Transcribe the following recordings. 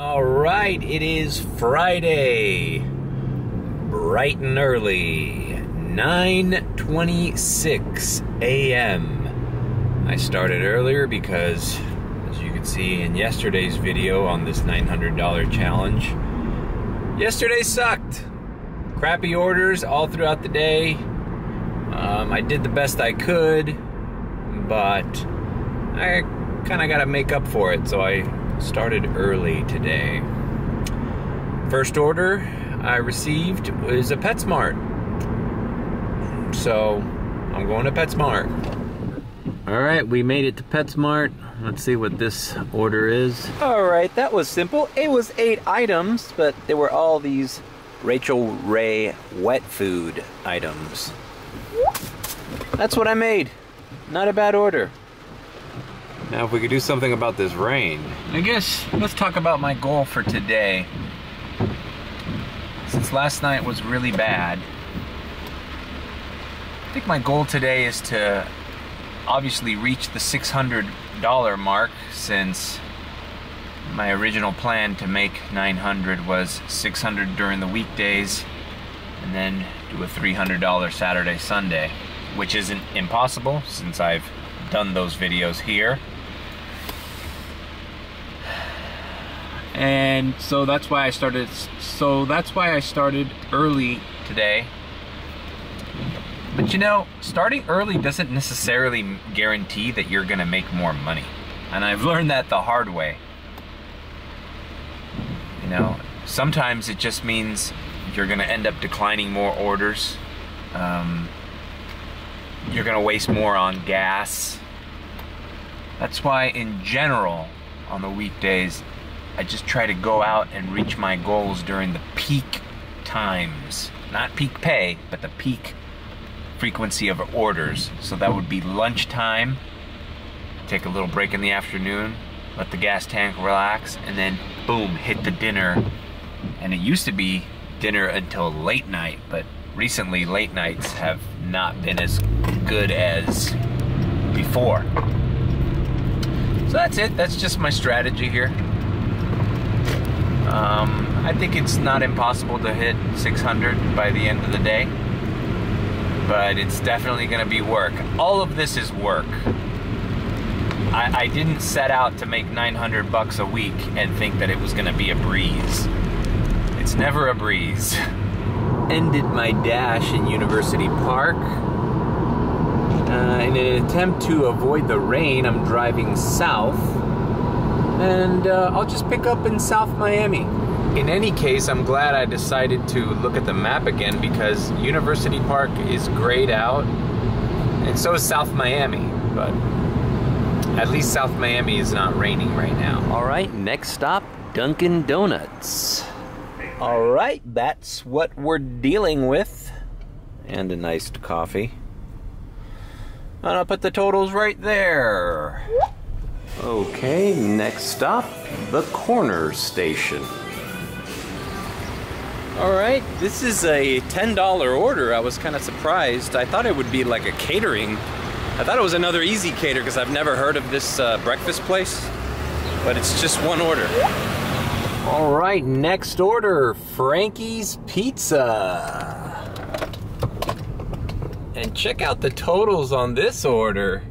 All right, it is Friday, bright and early, 9:26 a.m. I started earlier because, as you can see in yesterday's video on this $900 challenge, yesterday sucked. Crappy orders all throughout the day. Um, I did the best I could, but I kind of got to make up for it, so I started early today. First order I received was a PetSmart. So I'm going to PetSmart. All right, we made it to PetSmart. Let's see what this order is. All right, that was simple. It was eight items, but there were all these Rachael Ray wet food items. That's what I made. Not a bad order. Now, if we could do something about this rain. I guess let's talk about my goal for today. Since last night was really bad, I think my goal today is to obviously reach the $600 mark since my original plan to make 900 was 600 during the weekdays and then do a $300 Saturday Sunday, which isn't impossible since I've done those videos here. And so that's why I started so that's why I started early today. But you know starting early doesn't necessarily guarantee that you're gonna make more money. And I've learned that the hard way. You know sometimes it just means you're gonna end up declining more orders. Um, you're gonna waste more on gas. That's why in general on the weekdays I just try to go out and reach my goals during the peak times. Not peak pay, but the peak frequency of orders. So that would be lunchtime, take a little break in the afternoon, let the gas tank relax, and then boom, hit the dinner. And it used to be dinner until late night, but recently late nights have not been as good as before. So that's it. That's just my strategy here. Um, I think it's not impossible to hit 600 by the end of the day, but it's definitely going to be work. All of this is work. I, I didn't set out to make 900 bucks a week and think that it was going to be a breeze. It's never a breeze. Ended my dash in University Park. Uh, in an attempt to avoid the rain, I'm driving south and uh, I'll just pick up in South Miami. In any case, I'm glad I decided to look at the map again because University Park is grayed out, and so is South Miami, but at least South Miami is not raining right now. All right, next stop, Dunkin' Donuts. All right, that's what we're dealing with. And a nice coffee. And I'll put the totals right there. Okay, next stop, the corner station. All right, this is a $10 order. I was kind of surprised. I thought it would be like a catering. I thought it was another easy cater because I've never heard of this uh, breakfast place, but it's just one order. All right, next order, Frankie's Pizza. And check out the totals on this order.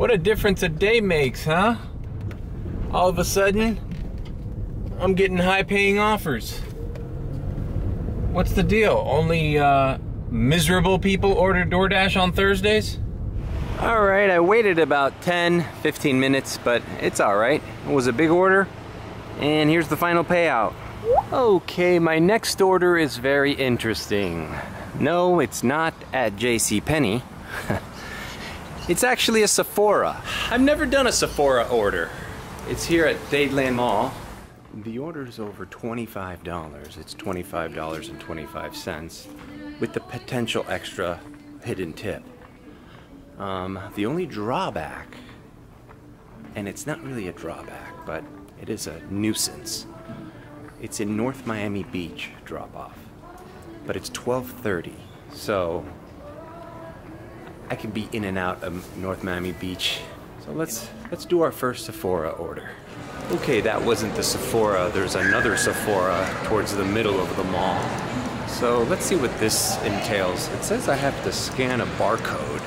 What a difference a day makes, huh? All of a sudden, I'm getting high paying offers. What's the deal? Only uh, miserable people order DoorDash on Thursdays? All right, I waited about 10, 15 minutes, but it's all right. It was a big order, and here's the final payout. Okay, my next order is very interesting. No, it's not at J.C. Penney. It's actually a Sephora. I've never done a Sephora order. It's here at Dadeland Mall. The order is over $25. It's $25.25 with the potential extra hidden tip. Um, the only drawback, and it's not really a drawback, but it is a nuisance. It's in North Miami Beach drop off. But it's 1230. So I can be in and out of North Miami Beach. So let's let's do our first Sephora order. Okay, that wasn't the Sephora. There's another Sephora towards the middle of the mall. So let's see what this entails. It says I have to scan a barcode.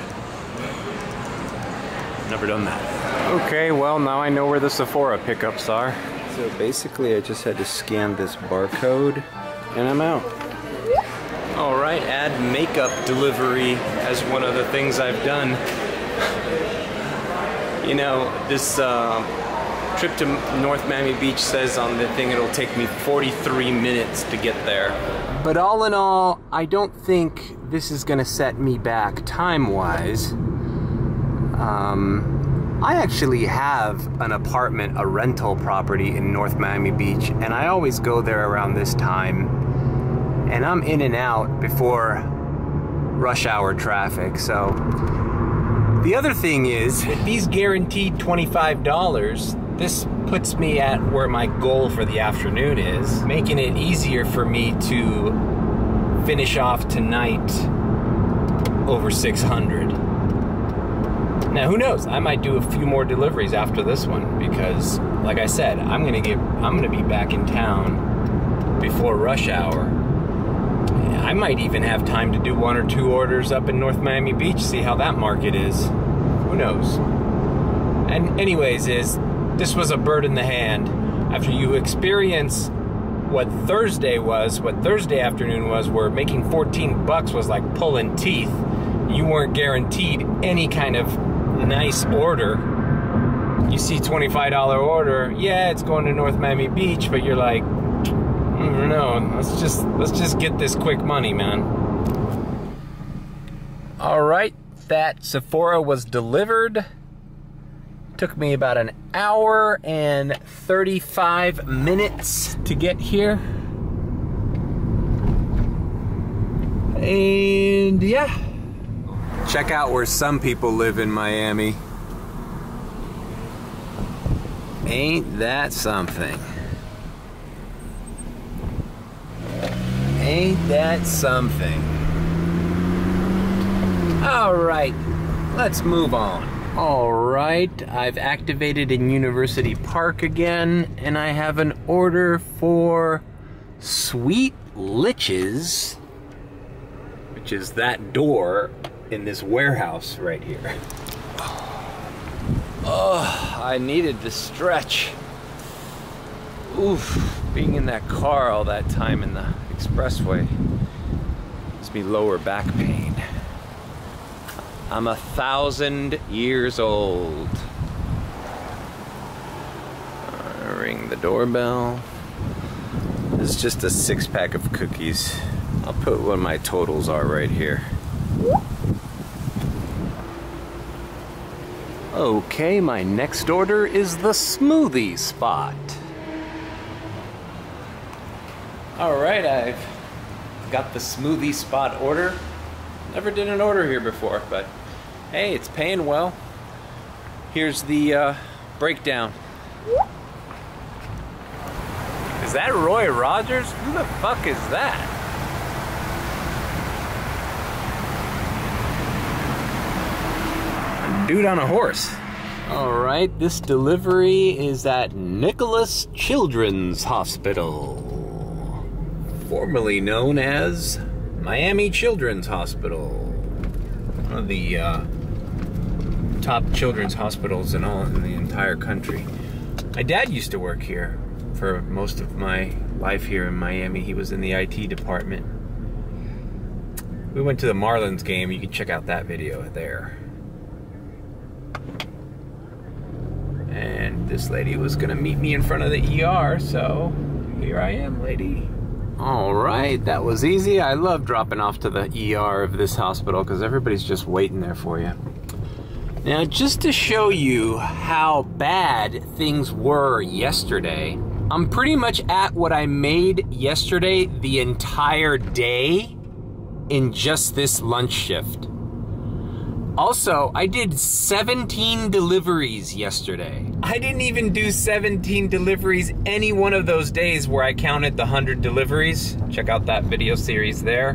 Never done that. Okay, well now I know where the Sephora pickups are. So basically I just had to scan this barcode and I'm out. All right, add makeup delivery as one of the things I've done. You know, this uh, trip to North Miami Beach says on the thing it'll take me 43 minutes to get there. But all in all, I don't think this is gonna set me back time-wise. Um, I actually have an apartment, a rental property in North Miami Beach, and I always go there around this time. And I'm in and out before rush hour traffic, so. The other thing is, with these guaranteed $25, this puts me at where my goal for the afternoon is, making it easier for me to finish off tonight over 600. Now, who knows? I might do a few more deliveries after this one because, like I said, I'm gonna get, I'm gonna be back in town before rush hour. I might even have time to do one or two orders up in North Miami Beach, see how that market is. Who knows? And anyways, is this was a bird in the hand. After you experience what Thursday was, what Thursday afternoon was, where making 14 bucks was like pulling teeth. You weren't guaranteed any kind of nice order. You see $25 order, yeah, it's going to North Miami Beach, but you're like, no, let's just let's just get this quick money, man. All right, that Sephora was delivered. Took me about an hour and 35 minutes to get here. And yeah, check out where some people live in Miami. Ain't that something? Ain't that something? All right, let's move on. All right, I've activated in University Park again, and I have an order for Sweet Liches, which is that door in this warehouse right here. Oh, I needed to stretch. Oof, being in that car all that time in the expressway gives me lower back pain. I'm a thousand years old. Ring the doorbell. This is just a six pack of cookies. I'll put what my totals are right here. Okay, my next order is the smoothie spot. All right, I've got the smoothie spot order. Never did an order here before, but hey, it's paying well. Here's the uh, breakdown. Is that Roy Rogers? Who the fuck is that? dude on a horse. All right, this delivery is at Nicklaus Children's Hospital, formerly known as Miami Children's Hospital, one of the uh, top children's hospitals in all in the entire country. My dad used to work here for most of my life here in Miami. He was in the IT department. We went to the Marlins game. You can check out that video there. And this lady was gonna meet me in front of the ER, so here I am, lady. All right, that was easy. I love dropping off to the ER of this hospital because everybody's just waiting there for you. Now, just to show you how bad things were yesterday, I'm pretty much at what I made yesterday the entire day in just this lunch shift. Also, I did 17 deliveries yesterday. I didn't even do 17 deliveries any one of those days where I counted the 100 deliveries. Check out that video series there.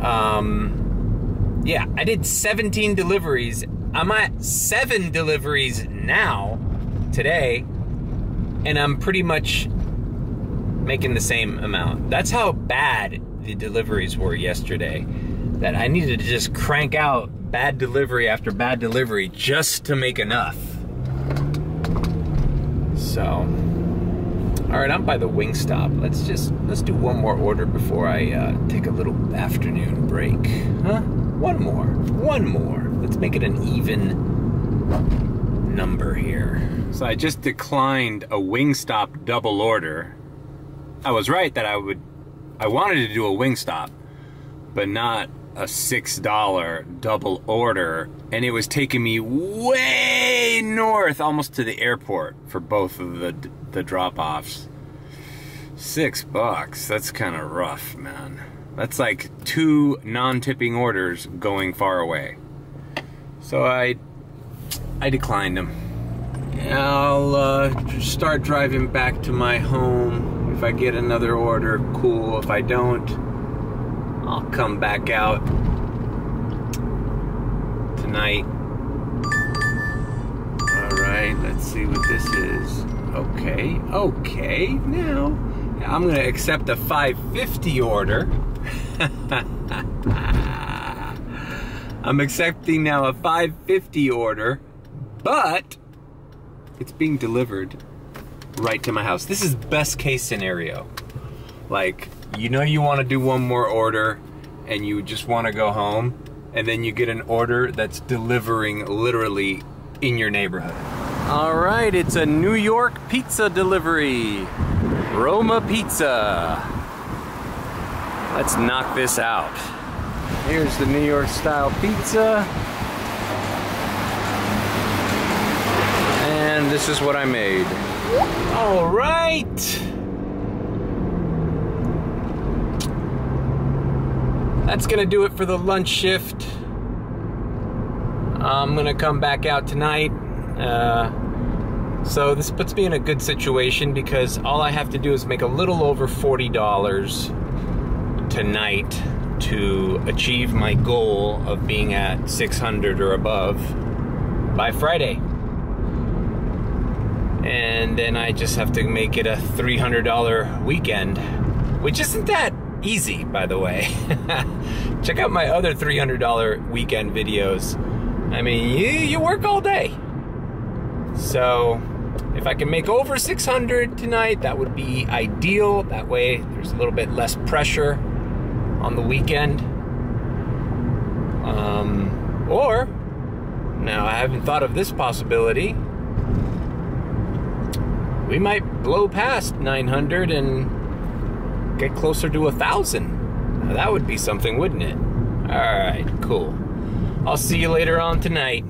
Um, yeah, I did 17 deliveries. I'm at seven deliveries now, today, and I'm pretty much making the same amount. That's how bad the deliveries were yesterday. That I needed to just crank out bad delivery after bad delivery just to make enough. So, all right, I'm by the Wingstop. Let's just let's do one more order before I uh, take a little afternoon break. Huh? One more. One more. Let's make it an even number here. So I just declined a Wingstop double order. I was right that I would I wanted to do a Wingstop, but not a six dollar double order, and it was taking me way north, almost to the airport for both of the the drop offs. Six bucks. That's kind of rough, man. That's like two non-tipping orders going far away. So I I declined them. I'll uh, start driving back to my home. If I get another order, cool. If I don't, I'll come back out tonight. All right, let's see what this is. Okay, okay. Now, I'm gonna accept a 550 order. I'm accepting now a 550 order, but it's being delivered right to my house. This is best case scenario. Like, you know you want to do one more order and you just want to go home and then you get an order that's delivering literally in your neighborhood. All right, it's a New York pizza delivery. Roma Pizza. Let's knock this out. Here's the New York style pizza. And this is what I made. All right. That's gonna do it for the lunch shift. I'm gonna come back out tonight. Uh, so this puts me in a good situation because all I have to do is make a little over $40 tonight to achieve my goal of being at 600 or above by Friday. And then I just have to make it a $300 weekend, which isn't that easy, by the way. Check out my other $300 weekend videos. I mean, you, you work all day. So, if I can make over 600 tonight, that would be ideal. That way, there's a little bit less pressure on the weekend. Um, or, now I haven't thought of this possibility. We might blow past 900 and get closer to a thousand. Now, that would be something, wouldn't it? All right, cool. I'll see you later on tonight.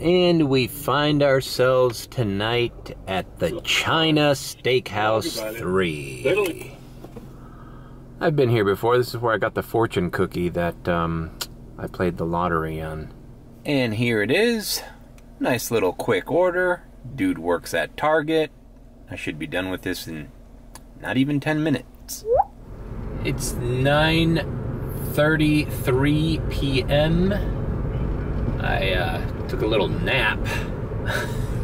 And we find ourselves tonight at the China Steakhouse 3. I've been here before. This is where I got the fortune cookie that um, I played the lottery on. And here it is. Nice little quick order. Dude works at Target. I should be done with this in not even 10 minutes. It's 9:33 p.m. I uh, took a little nap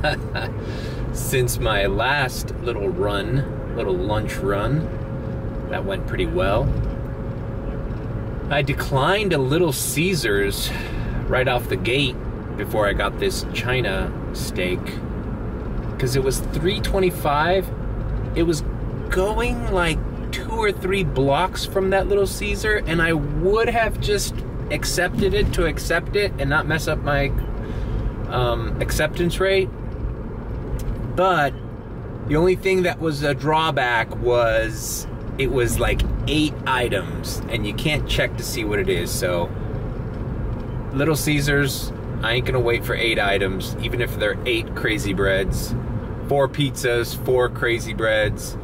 since my last little run, little lunch run. That went pretty well. I declined a Little Caesars right off the gate before I got this China steak because it was 325 it was going like two or three blocks from that little caesar and i would have just accepted it to accept it and not mess up my um, acceptance rate. But the only thing that was a drawback was it was like eight items and you can't check to see what it is. So little caesars i ain't gonna wait for eight items even if they're eight crazy breads. Four pizzas, four crazy breads.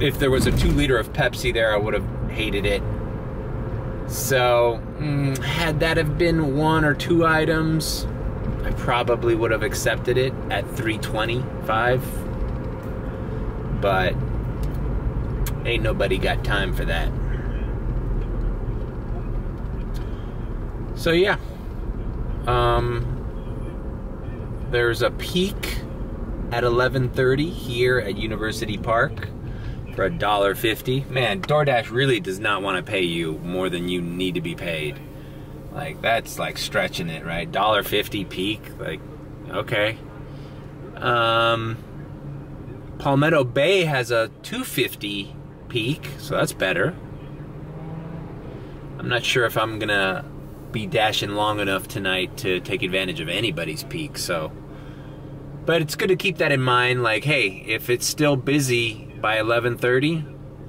If there was a two liter of Pepsi there, I would have hated it. So, mm, had that have been one or two items, I probably would have accepted it at 325. But ain't nobody got time for that. So yeah. Um there's a peak at 11:30 here at University Park for a dollar fifty. Man, DoorDash really does not want to pay you more than you need to be paid. Like that's like stretching it, right? Dollar fifty peak, like okay. Um, Palmetto Bay has a 250 peak, so that's better. I'm not sure if I'm gonna be dashing long enough tonight to take advantage of anybody's peak, so. But it's good to keep that in mind. Like, hey, if it's still busy by 11:30,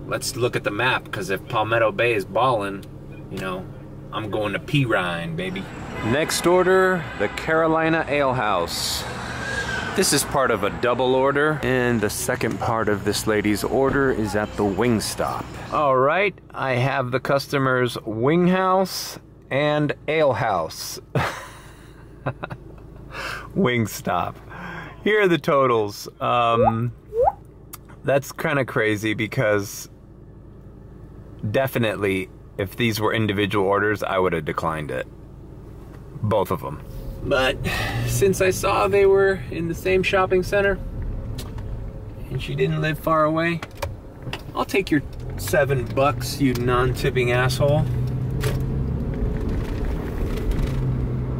let's look at the map because if Palmetto Bay is balling, you know, I'm going to Perrine, baby. Next order, the Carolina Ale House. This is part of a double order, and the second part of this lady's order is at the wing stop. All right, I have the customer's Wing House and Ale House. Wingstop. Here are the totals. Um, that's kind of crazy because definitely, if these were individual orders, I would have declined it. Both of them. But since I saw they were in the same shopping center and she didn't live far away, I'll take your seven bucks, you non-tipping asshole.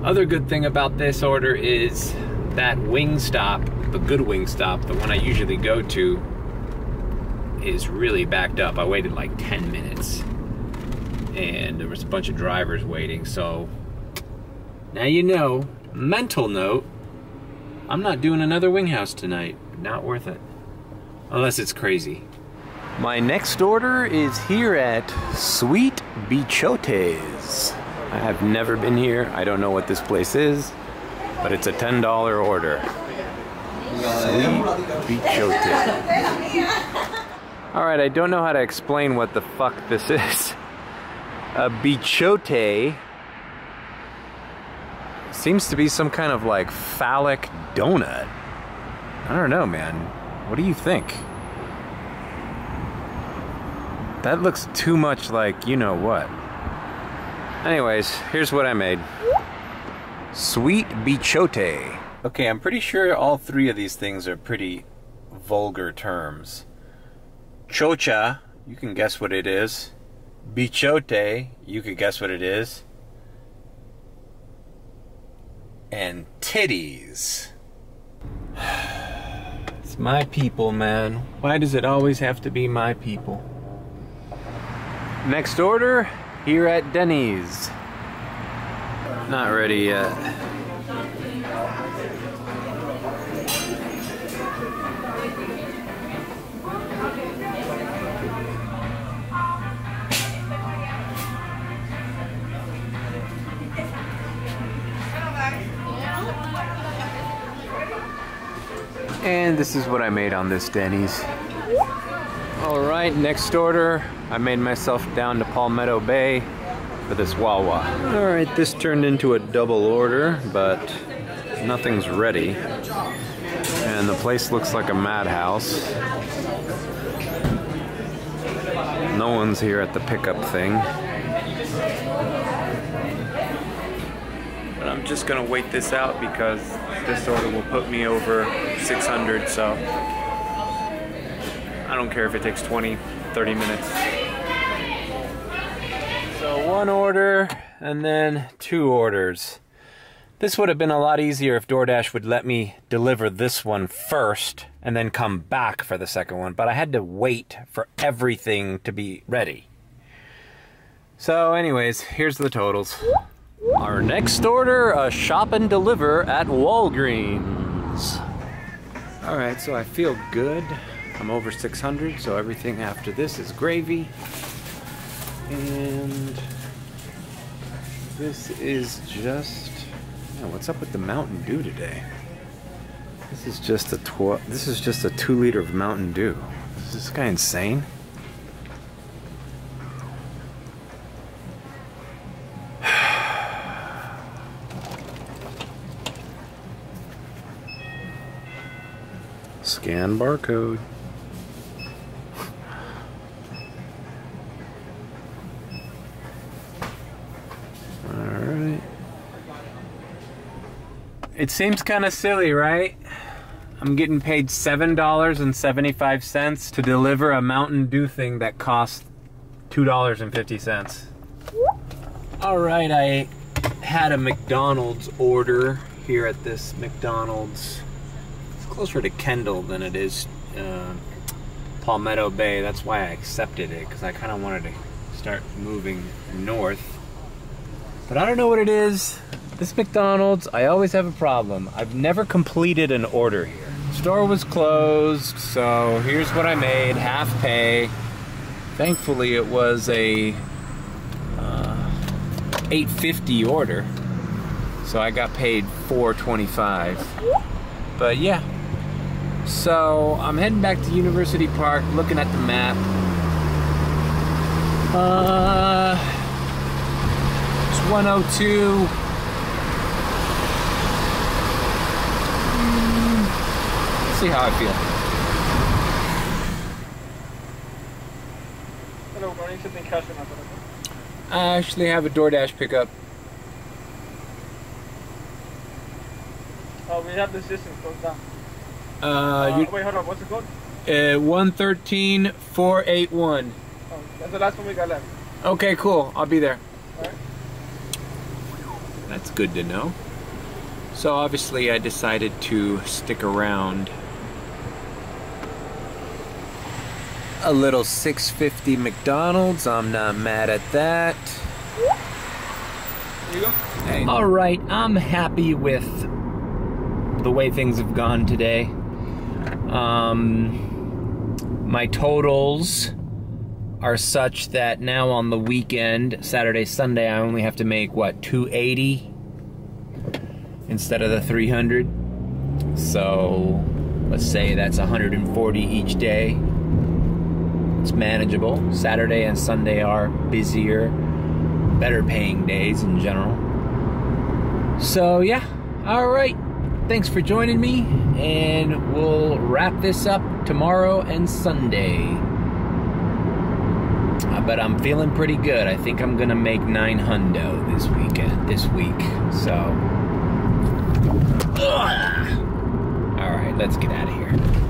Other good thing about this order is that Wingstop, the good Wingstop, the one I usually go to, is really backed up. I waited like 10 minutes and there was a bunch of drivers waiting, so now you know, mental note, I'm not doing another wing house tonight. Not worth it. Unless it's crazy. My next order is here at Sweet Bichotes. I have never been here. I don't know what this place is, but it's a $10 order. Sweet Bichote. All right, I don't know how to explain what the fuck this is. A bichote Seems to be some kind of like phallic donut. I don't know, man. What do you think? That looks too much like you know what. Anyways, here's what I made. Sweet bichote. Okay, I'm pretty sure all three of these things are pretty vulgar terms. Chocha, you can guess what it is. Bichote, you can guess what it is and titties. It's my people, man. Why does it always have to be my people? Next order, here at Denny's. Not ready yet. And this is what I made on this Denny's. All right, next order. I made myself down to Palmetto Bay for this Wawa. All right, this turned into a double order, but nothing's ready. And the place looks like a madhouse. No one's here at the pickup thing. But I'm just gonna wait this out because this order will put me over 600 so I don't care if it takes 20 30 minutes so one order and then two orders this would have been a lot easier if DoorDash would let me deliver this one first and then come back for the second one but I had to wait for everything to be ready so anyways here's the totals our next order, a shop and deliver at Walgreens. All right, so I feel good. I'm over 600, so everything after this is gravy. And this is just, what's up with the Mountain Dew today? This is just a tw this is just a two liter of Mountain Dew. Is this guy insane? Scan barcode. It seems kind of silly, right? I'm getting paid $7.75 to deliver a Mountain Dew thing that costs $2.50. All right, I had a McDonald's order here at this McDonald's. It's closer to Kendall than it is uh, Palmetto Bay. That's why I accepted it, because I kind of wanted to start moving north. But I don't know what it is. This McDonald's, I always have a problem. I've never completed an order here. Store was closed, so here's what I made, half pay. Thankfully, it was a uh, 850 order, so I got paid 425. But yeah, so I'm heading back to University Park, looking at the map. Uh, it's 102. See how I feel. Hello, morning. Something cash in I actually have a DoorDash pickup. Oh, we have the system closed down. Uh, Uh, you, wait, hold on. What's the code? uh, 113 481. Oh, that's the last one we got left. Okay, cool. I'll be there. Alright. That's good to know. So obviously I decided to stick around. A little 650 McDonald's. I'm not mad at that. Here you go. All right, I'm happy with the way things have gone today. Um, my totals are such that now on the weekend, Saturday, Sunday, I only have to make what 280 instead of the 300. So let's say that's 140 each day. It's manageable. Saturday and Sunday are busier, better paying days in general. So, yeah, all right. Thanks for joining me, and we'll wrap this up tomorrow and Sunday. Uh, But I'm feeling pretty good. I think I'm gonna make nine hundo this weekend, this week. So, Ugh. all right, let's get out of here.